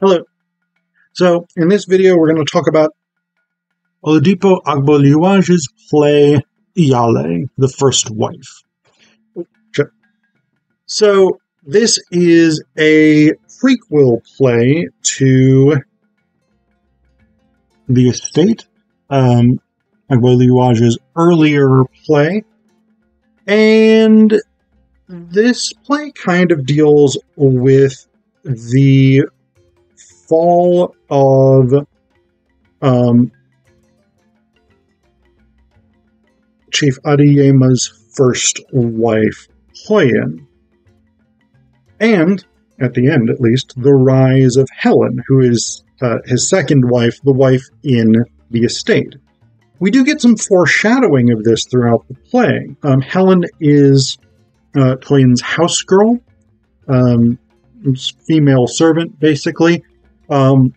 Hello. So, in this video, we're going to talk about Oladipo Agboluaje's play Iyale, the First Wife. So, this is a prequel play to The Estate, um, Agboluaje's earlier play. And this play kind of deals with the fall of um, Chief Adeyemi's first wife, Toyin. And, at the end at least, the rise of Helen, who is uh, his second wife, the wife in the estate. We do get some foreshadowing of this throughout the play. Um, Helen is uh, Toyin's house girl, um, female servant, basically. Um,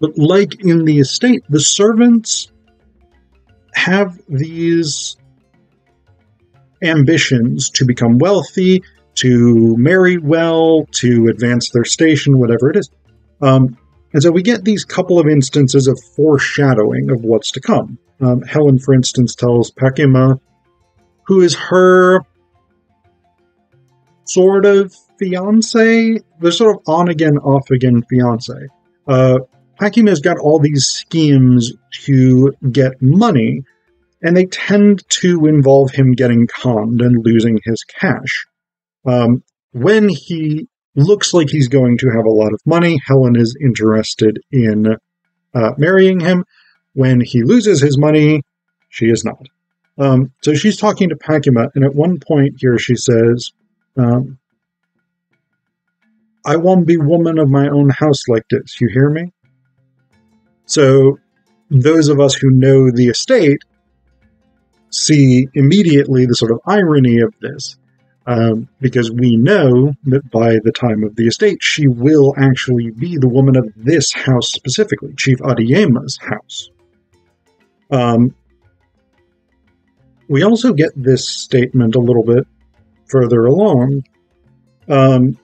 but like in the estate, the servants have these ambitions to become wealthy, to marry well, to advance their station, whatever it is. Um, and so we get these couple of instances of foreshadowing of what's to come. Um, Helen, for instance, tells Pakima, who is her sort of fiance, the sort of on again, off again fiance. Uh, has got all these schemes to get money, and they tend to involve him getting conned and losing his cash. Um, when he looks like he's going to have a lot of money, Helen is interested in uh, marrying him. When he loses his money, she is not. Um, so she's talking to Pakima, and at one point here she says, um, I won't be woman of my own house like this. You hear me? So, those of us who know the estate see immediately the sort of irony of this, um, because we know that by the time of the estate, she will actually be the woman of this house specifically, Chief Adeyemi's house. Um, we also get this statement a little bit further along. Um,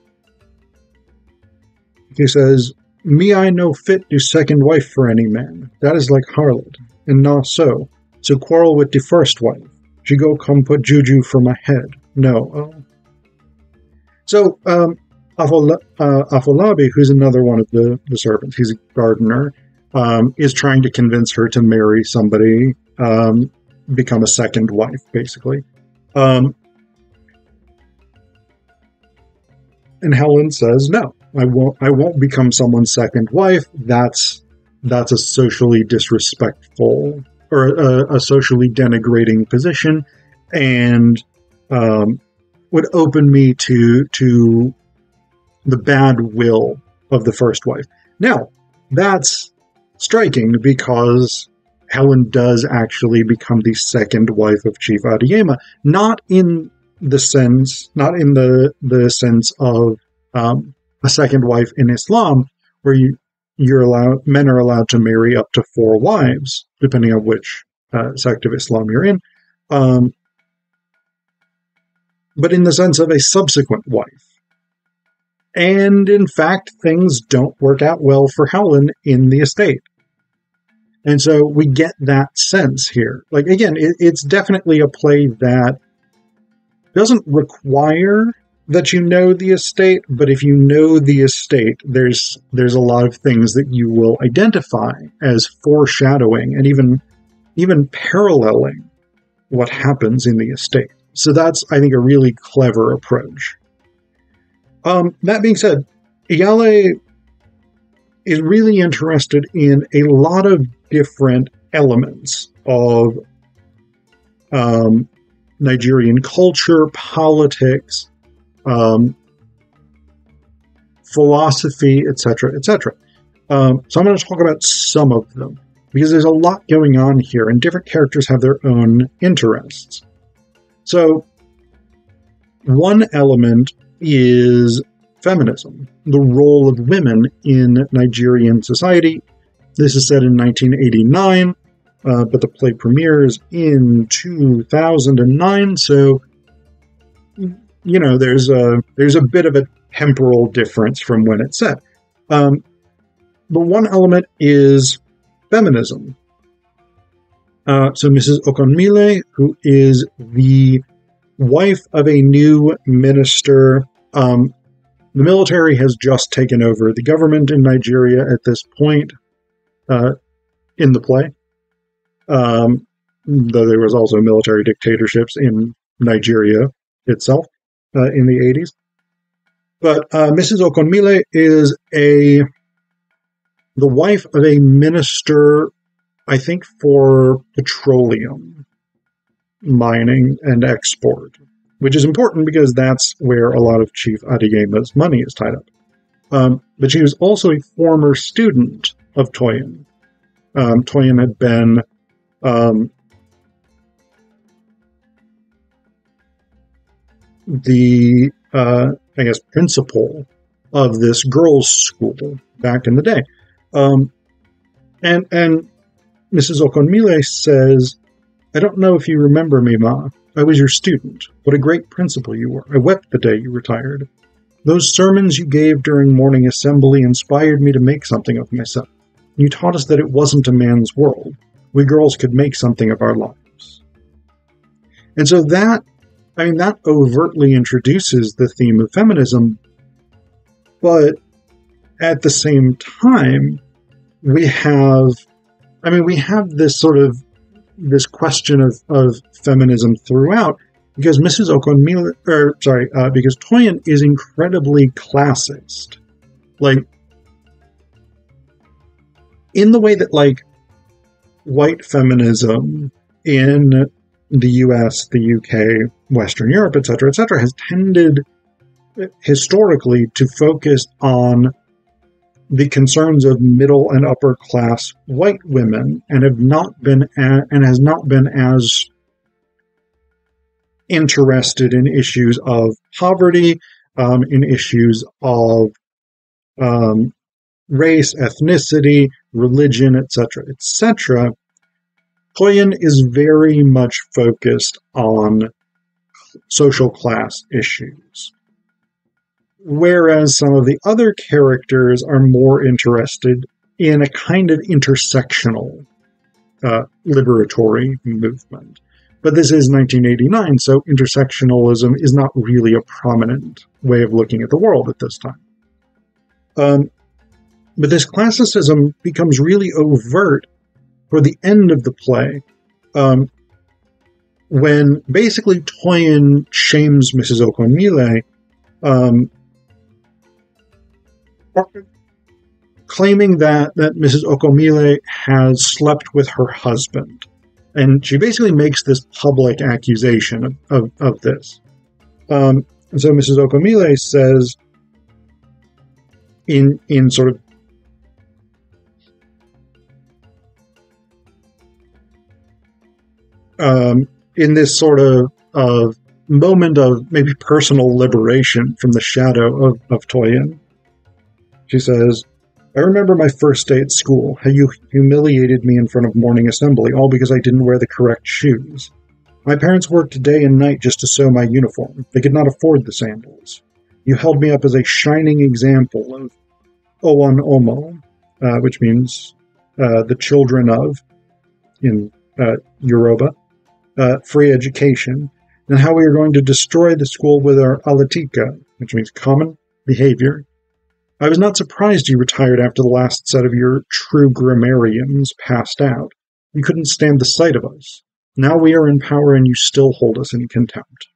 he says, Me I no fit do second wife for any man. That is like harlot, and not so. So quarrel with the first wife. She go come put juju for my head. No. Oh. So, um, Afola- uh, Afolabi, who's another one of the, the servants, he's a gardener, um, is trying to convince her to marry somebody, um, become a second wife, basically. Um, and Helen says no. I won't I won't become someone's second wife. That's that's a socially disrespectful or a, a socially denigrating position, and um, would open me to to the bad will of the first wife. Now, that's striking because Helen does actually become the second wife of Chief Adeyemi, not in the sense, not in the the sense of um, a second wife in Islam, where you you're allowed men are allowed to marry up to four wives, depending on which uh, sect of Islam you're in. Um, but in the sense of a subsequent wife. And in fact, things don't work out well for Helen in the estate. And so we get that sense here. Like, again, it, it's definitely a play that doesn't require that you know the estate, but if you know the estate, there's there's a lot of things that you will identify as foreshadowing and even even paralleling what happens in the estate. So that's I think a really clever approach. Um, that being said, Iyale is really interested in a lot of different elements of um, Nigerian culture, politics, um, philosophy, etc., etc. Um, so I'm going to talk about some of them because there's a lot going on here, and different characters have their own interests. So, one element is feminism, the role of women in Nigerian society. This is set in 1989, uh, but the play premieres in 2009, so you know, there's a there's a bit of a temporal difference from when it's set. Um, but one element is feminism. Uh, so Mrs. Okonmile, who is the wife of a new minister, um, the military has just taken over the government in Nigeria at this point uh, in the play. Um, though there was also military dictatorships in Nigeria itself uh, in the 80s. But uh, Mrs. Okonmile is a the wife of a minister, I think, for petroleum mining and export, which is important because that's where a lot of Chief Adeyemi's money is tied up. Um, but she was also a former student of Toyin. Um, Toyin had been um, the, uh, I guess, principal of this girls' school back in the day. Um, and and Mrs. Okonmile says, I don't know if you remember me, Ma. I was your student. What a great principal you were. I wept the day you retired. Those sermons you gave during morning assembly inspired me to make something of myself. You taught us that it wasn't a man's world. We girls could make something of our lives. And so that, I mean, that overtly introduces the theme of feminism, but at the same time, we have, I mean, we have this sort of this question of, of feminism throughout because Mrs. Okonmile, or sorry, uh, because Toyin is incredibly classist, like in the way that like white feminism in the U.S., the U.K., Western Europe, etc., etc., has tended historically to focus on the concerns of middle and upper class white women and have not been and has not been as interested in issues of poverty, um, in issues of um, race, ethnicity, religion, etc., etc. Toyin is very much focused on social class issues whereas some of the other characters are more interested in a kind of intersectional uh, liberatory movement. But this is 1989, so intersectionalism is not really a prominent way of looking at the world at this time. Um, but this classicism becomes really overt for the end of the play, um, when basically Toyin shames Mrs. Okonmile um, claiming that, that Mrs. Okonmile has slept with her husband. And she basically makes this public accusation of, of, of this. Um, and so Mrs. Okonmile says, in, in sort of um, in this sort of, of moment of maybe personal liberation from the shadow of, of Toyin, she says, I remember my first day at school, how you humiliated me in front of morning assembly, all because I didn't wear the correct shoes. My parents worked day and night just to sew my uniform. They could not afford the sandals. You held me up as a shining example of Owan Omo, uh, which means uh, the children of, in uh, Yoruba, uh, free education, and how we are going to destroy the school with our alatika, which means common behavior, I was not surprised you retired after the last set of your true grammarians passed out. You couldn't stand the sight of us. Now we are in power and you still hold us in contempt.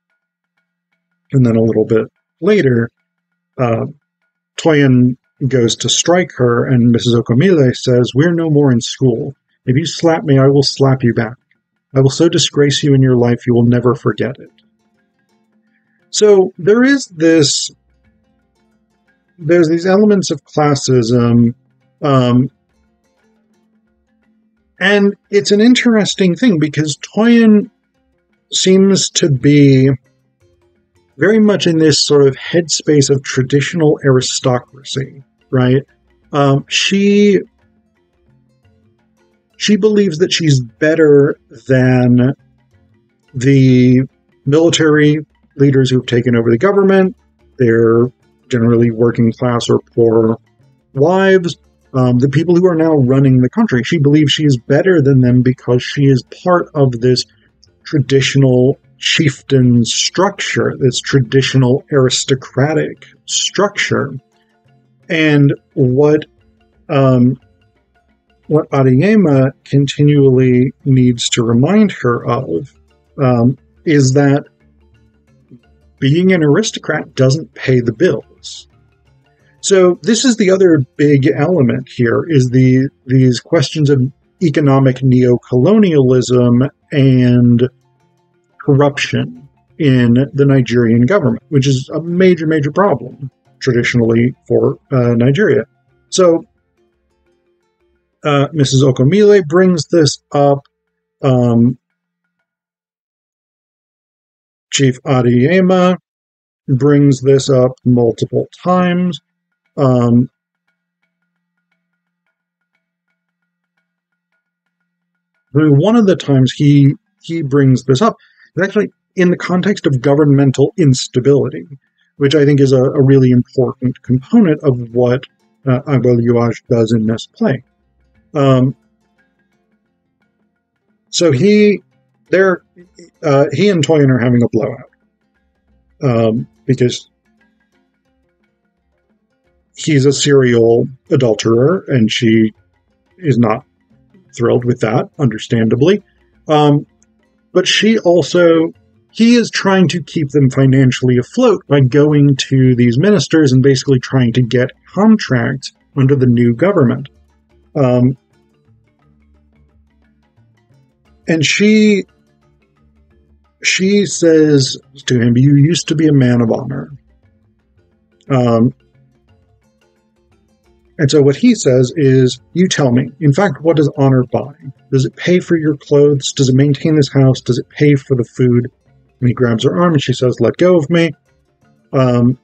And then a little bit later, uh, Toyin goes to strike her, and Mrs. Okonmile says, We're no more in school. If you slap me, I will slap you back. I will so disgrace you in your life you will never forget it. So there is this there's these elements of classism, um, and it's an interesting thing because Toyin seems to be very much in this sort of headspace of traditional aristocracy, right? Um, she she believes that she's better than the military leaders who've taken over the government. They're generally working class or poor wives, um, the people who are now running the country. She believes she is better than them because she is part of this traditional chieftain structure, this traditional aristocratic structure. And what um, what Adeyemi continually needs to remind her of um, is that being an aristocrat doesn't pay the bills. So this is the other big element here is the these questions of economic neocolonialism and corruption in the Nigerian government, which is a major, major problem traditionally for uh, Nigeria. So uh, Mrs. Okomile brings this up. Um, Chief Adeyemi brings this up multiple times. Um, one of the times he he brings this up is actually in the context of governmental instability, which I think is a, a really important component of what uh, does in this play. Um, so he, there, uh, he and Toyin are having a blowout um, because he's a serial adulterer, and she is not thrilled with that, understandably. Um, but she also, he is trying to keep them financially afloat by going to these ministers and basically trying to get contracts under the new government. Um, and she she says to him, "You used to be a man of honor." Um, and so what he says is, "You tell me. In fact, what does honor buy? Does it pay for your clothes? Does it maintain this house? Does it pay for the food?" And he grabs her arm and she says, "Let go of me." Um,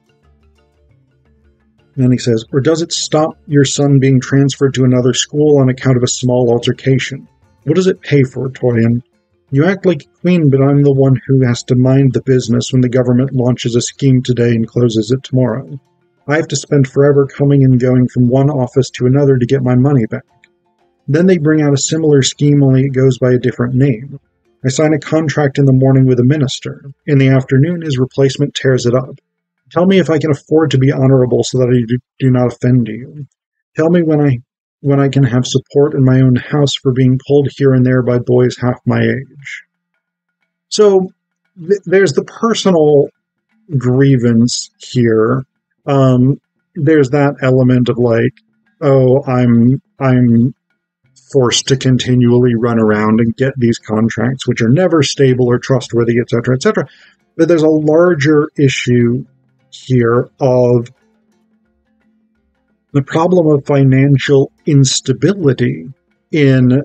and then he says, Or does it stop your son being transferred to another school on account of a small altercation? What does it pay for, Toyin? You act like a queen, but I'm the one who has to mind the business when the government launches a scheme today and closes it tomorrow. I have to spend forever coming and going from one office to another to get my money back. Then they bring out a similar scheme, only it goes by a different name. I sign a contract in the morning with a minister. In the afternoon, his replacement tears it up. Tell me if I can afford to be honorable so that I do not offend you. Tell me when I when I can have support in my own house for being pulled here and there by boys half my age. So th- there's the personal grievance here. Um, there's that element of like, oh, I'm I'm forced to continually run around and get these contracts, which are never stable or trustworthy, etc., etc. But there's a larger issue here of the problem of financial instability in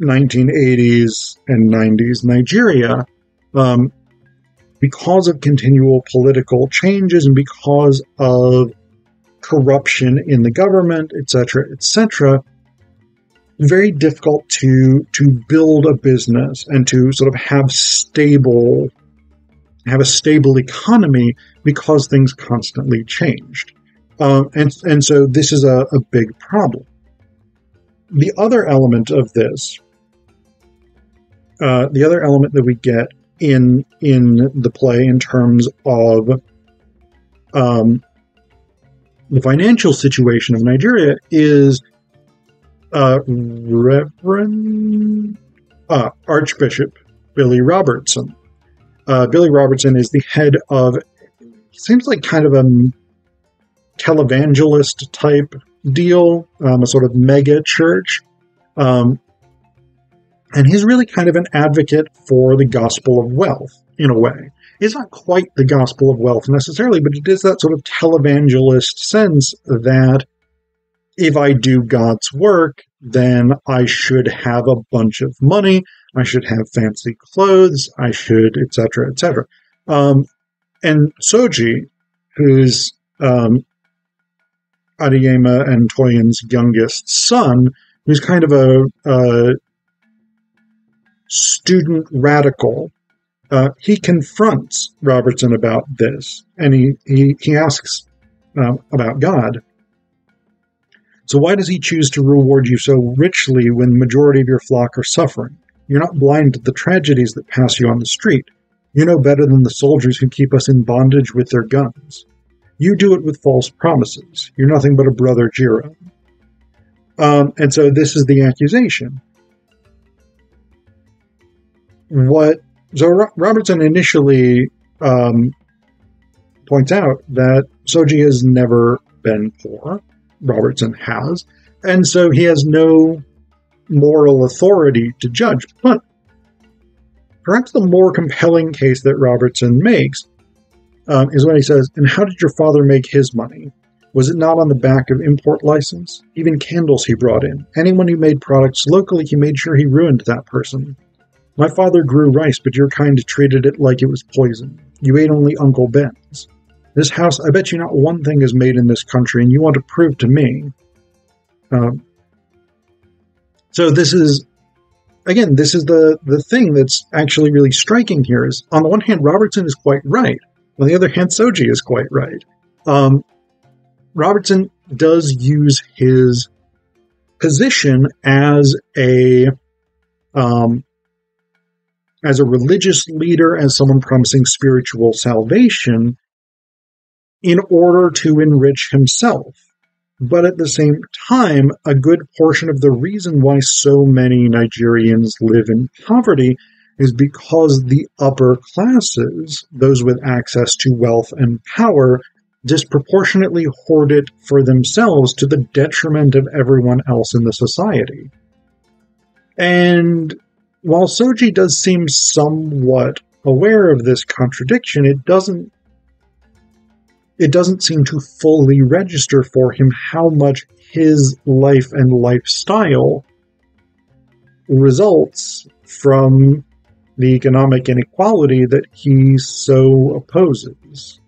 1980s and 90s Nigeria um, because of continual political changes and because of corruption in the government, etc., etc. Very difficult to to build a business and to sort of have stable have a stable economy because things constantly changed. Um, and, and so this is a, a big problem. The other element of this, uh, the other element that we get in in the play in terms of um, the financial situation of Nigeria is uh, Reverend uh, Archbishop Billy Robertson. Uh, Billy Robertson is the head of seems like kind of a televangelist type deal, um, a sort of mega church. Um, and he's really kind of an advocate for the gospel of wealth in a way. It's not quite the gospel of wealth necessarily, but it is that sort of televangelist sense that if I do God's work, then I should have a bunch of money, I should have fancy clothes, I should, etc., etc. Um, and Soji, who's um, and Toyin's youngest son, who's kind of a, a student radical. Uh, he confronts Robertson about this, and he, he, he asks um, about God. So why does he choose to reward you so richly when the majority of your flock are suffering? You're not blind to the tragedies that pass you on the street. You know better than the soldiers who keep us in bondage with their guns. You do it with false promises. You're nothing but a brother Jero. Um, and so this is the accusation. What so Robertson initially um, points out that Soji has never been poor. Robertson has, and so he has no moral authority to judge. But perhaps the more compelling case that Robertson makes um, is when he says, And how did your father make his money? Was it not on the back of import license? Even candles he brought in. Anyone who made products locally, he made sure he ruined that person. My father grew rice, but your kind treated it like it was poison. You ate only Uncle Ben's. This house, I bet you not one thing is made in this country, and you want to prove to me. Um, so this is, again, this is the the thing that's actually really striking here. Is on the one hand, Robertson is quite right. On the other hand, Soji is quite right. Um, Robertson does use his position as a um, as a religious leader, as someone promising spiritual salvation, in order to enrich himself. But at the same time, a good portion of the reason why so many Nigerians live in poverty is because the upper classes, those with access to wealth and power, disproportionately hoard it for themselves to the detriment of everyone else in the society. And while Soji does seem somewhat aware of this contradiction, it doesn't it doesn't seem to fully register for him how much his life and lifestyle results from the economic inequality that he so opposes.